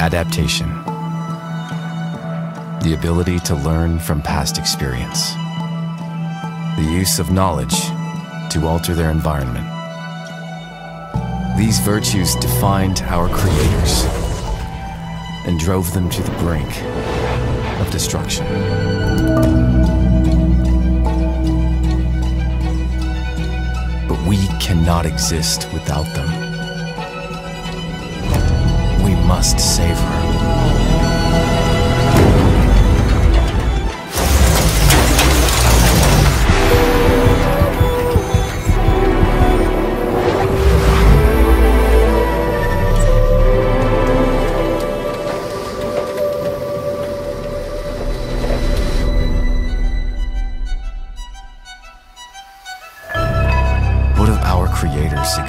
Adaptation. The ability to learn from past experience. The use of knowledge to alter their environment. These virtues defined our creators and drove them to the brink of destruction. Cannot exist without them. We must save her.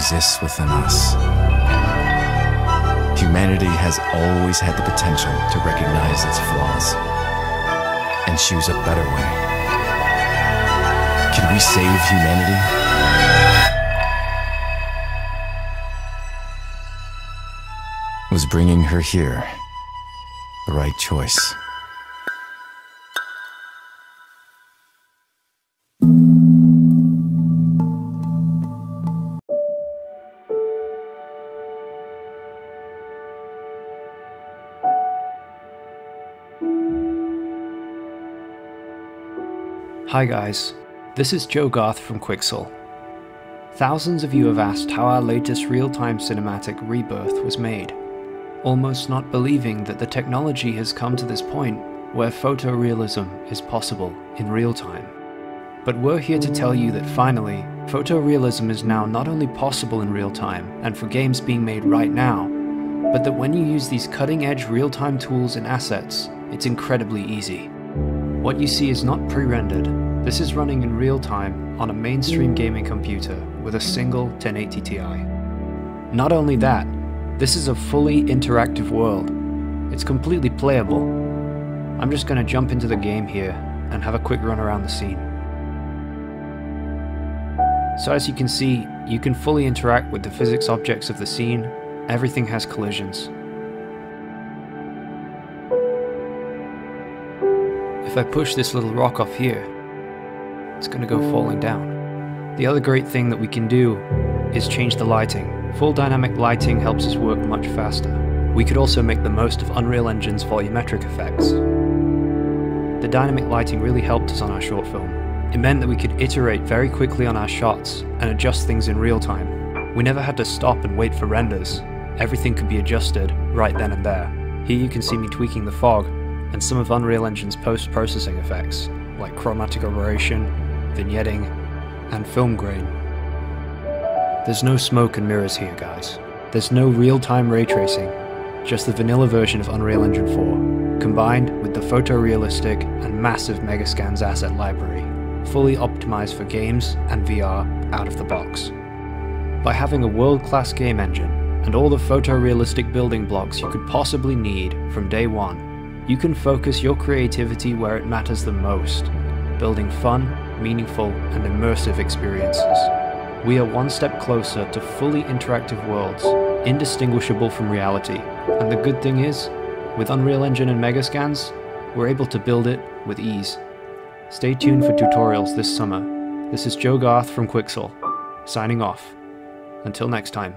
Exists within us? Humanity has always had the potential to recognize its flaws and choose a better way. Can we save humanity? Was bringing her here the right choice? Hi guys, this is Joe Garth from Quixel. Thousands of you have asked how our latest real-time cinematic Rebirth was made, almost not believing that the technology has come to this point where photorealism is possible in real time. But we're here to tell you that finally, photorealism is now not only possible in real time and for games being made right now, but that when you use these cutting-edge real-time tools and assets, it's incredibly easy. What you see is not pre-rendered. This is running in real time on a mainstream gaming computer with a single 1080 Ti. Not only that, this is a fully interactive world. It's completely playable. I'm just going to jump into the game here and have a quick run around the scene. So as you can see, you can fully interact with the physics objects of the scene. Everything has collisions. If I push this little rock off here, it's going to go falling down. The other great thing that we can do is change the lighting. Full dynamic lighting helps us work much faster. We could also make the most of Unreal Engine's volumetric effects. The dynamic lighting really helped us on our short film. It meant that we could iterate very quickly on our shots and adjust things in real time. We never had to stop and wait for renders. Everything could be adjusted right then and there. Here you can see me tweaking the fog and some of Unreal Engine's post-processing effects, like chromatic aberration, vignetting, and film grain. There's no smoke and mirrors here, guys. There's no real-time ray tracing, just the vanilla version of Unreal Engine 4, combined with the photorealistic and massive Megascans asset library, fully optimized for games and VR out of the box. By having a world-class game engine and all the photorealistic building blocks you could possibly need from day one, you can focus your creativity where it matters the most, building fun, meaningful, and immersive experiences. We are one step closer to fully interactive worlds, indistinguishable from reality. And the good thing is, with Unreal Engine and Megascans, we're able to build it with ease. Stay tuned for tutorials this summer. This is Joe Garth from Quixel, signing off. Until next time.